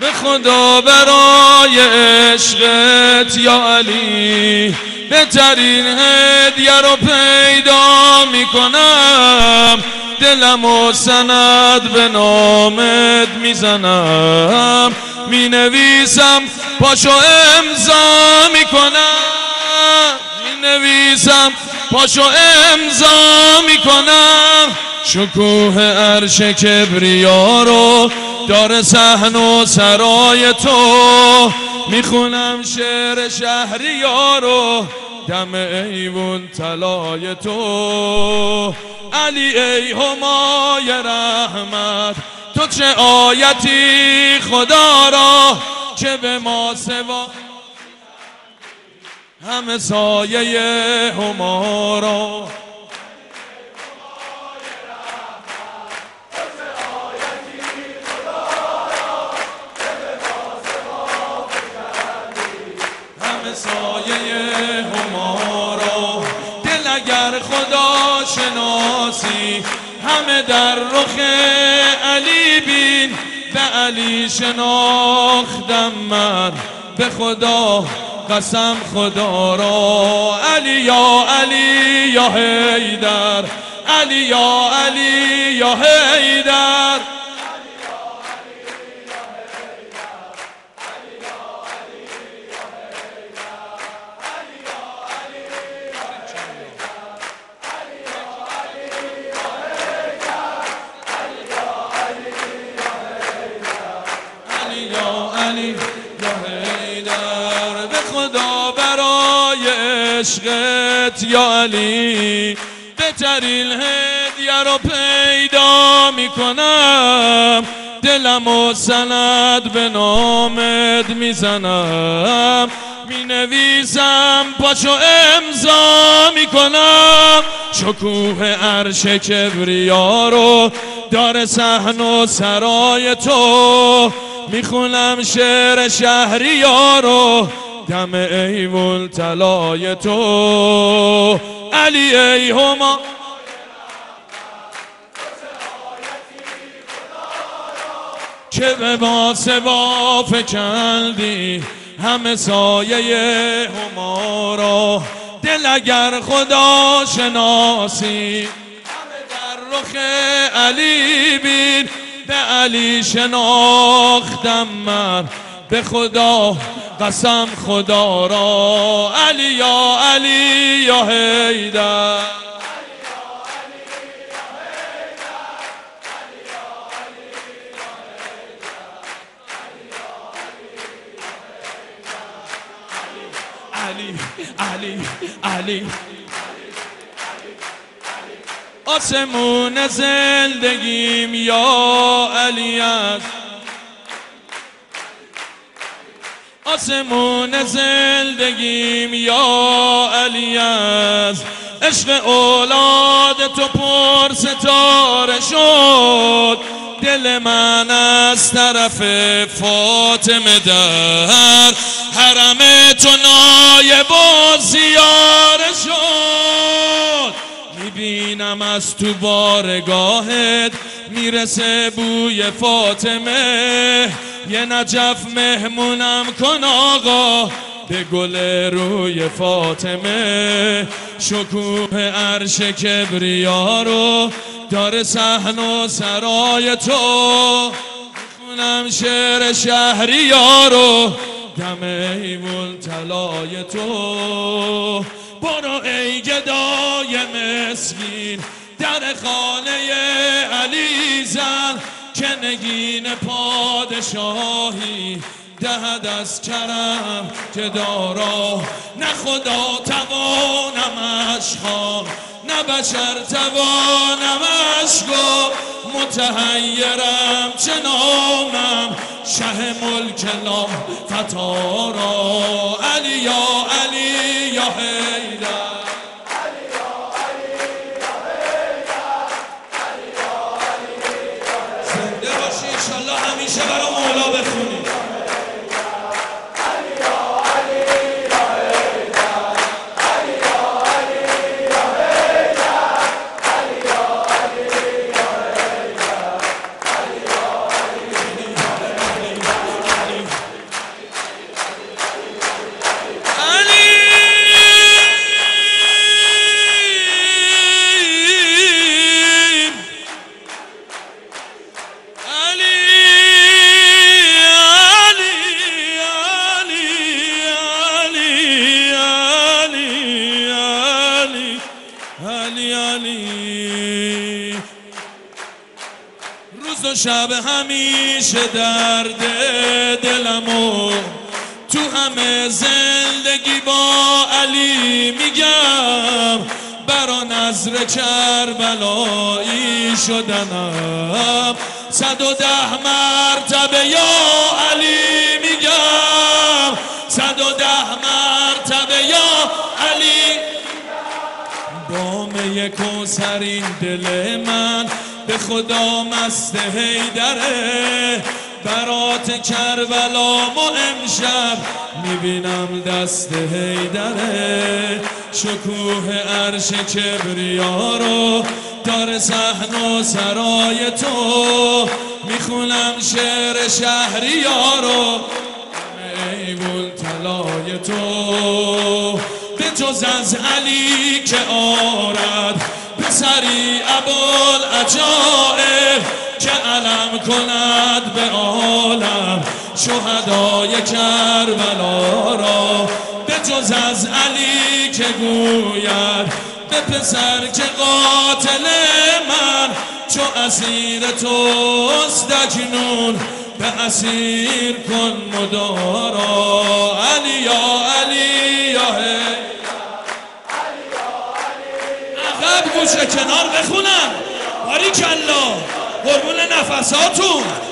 به خدا برای عشقت یا علی. بهترین هدیه رو پیدا می‌کنم. دلم و سند به نامت می‌زنم. می‌نویسم پاشو امضا می‌کنم. می‌نویسم پاشو امضا می‌کنم. شکوه عرش کبریا رو دار سحن و سرای تو. می‌خونم شعر شهریا رو دم ایوون طلای تو. علی ای همای رحمت تو چه آیتی خدا را؟ چه به ما سوا؟ همه سایه هما خدا شناسی همه در رخ علی بین. به علی شناختم من به خدا قسم خدا را. علی یا علی یا حیدر علی یا علی یا حیدر. برای عشقت یا علی؟ بهترین هدیه رو پیدا می‌کنم. دلم و سند به نامت می‌زنم. می نویسم پاشو امضا می‌کنم. شکوه عرش کبریا رو دار سحن و سرای تو. می‌خونم شعر شهری رو. دم ایوون طلای تو. علی ای هما. که به واسه با فکندی همه سایه هما را. دل اگر خدا شناسی همه در رخ علی بین. به علی شناختم من. به خدا قسم خدا را. علی یا علی یا حیدر. علی علی علی. آسمون زندگیم یا علی است. آسمون زندگیم یا علی است عشق اولاد تو پر ستاره شد. دل من از طرف فاطمه در حرم تو نایب و زیاره شد. می‌بینم از تو بارگاهت می‌رسه بوی فاطمه. یه نجف مهمونم کن آقا به گل روی فاطمه. شکوه عرش کبریا رو داره صحن و سرای تو. می‌خونم شعر شهری رو دم ایمون طلای تو. برو ای گدای مسکین در خانه علی زن. نگین پادشاهی دهد از کرم که دارا. نه خدا توانمش خوان نه بشر توانمش گو متحیرم چه نامم شه ملک لا فتارا. امشب همیشه درد دلمو تو همه زندگی با علی میگم برا نظر کربلایی شدنم. صد و ده مرتبه یا علی میگم. صد و ده مرتبه یا علی بام یک سرین دل من به خدا مست هیدره برات کربلا و امشب می‌بینم دست هیدره شکوه عرش کبریا رو دار سحن و سرای تو می‌خونم شعر شهریا رو ایوون تلای تو به جز از علی که آرد پسری عبال عجائب که علم کند به عالم شهدای کربلا را به جز از علی که گوید به پسر که قاتل من چو اسیر توست دجنون به اسیر کن مدارا. علی یا علی یا عقب گوشه کنار بخونم. باری کلا. قربون نفساتون.